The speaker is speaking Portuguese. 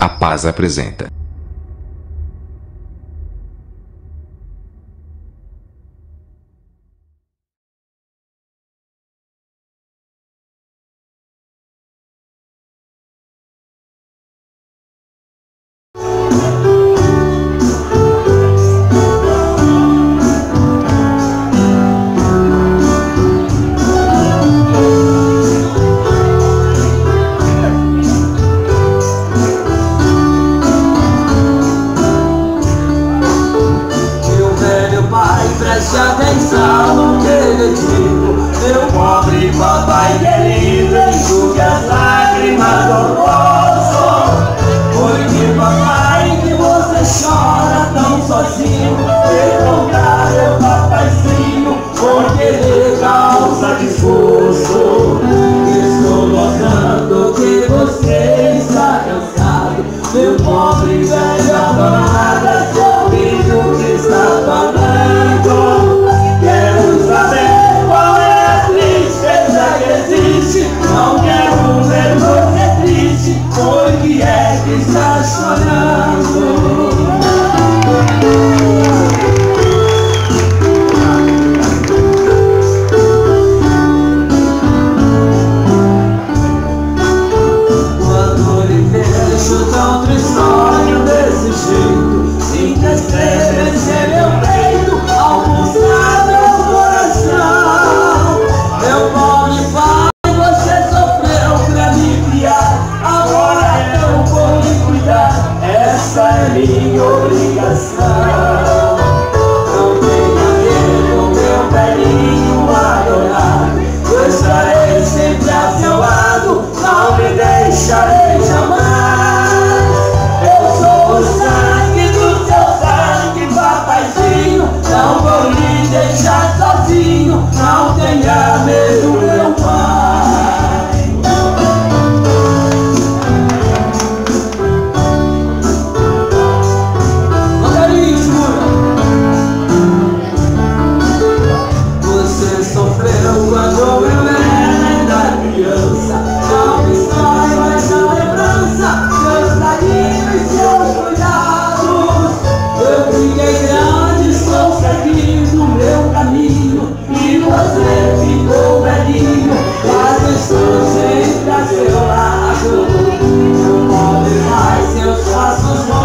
A Paz apresenta preste atenção no que lhe digo. Meu pobre papai querido, enxugue as lágrimas do rosto. Porque papai que você chora tão sozinho. Pelo contrário, papaizinho, porque lhe causa desgosto Estou notando que você está cansado. Meu pobre velho adorado está chorando. não me deixarei jamais. Nossa,